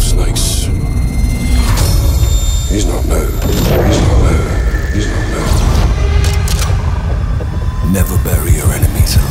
snakes. Hmm, he's not new. He's not. He's not. Never bury your enemies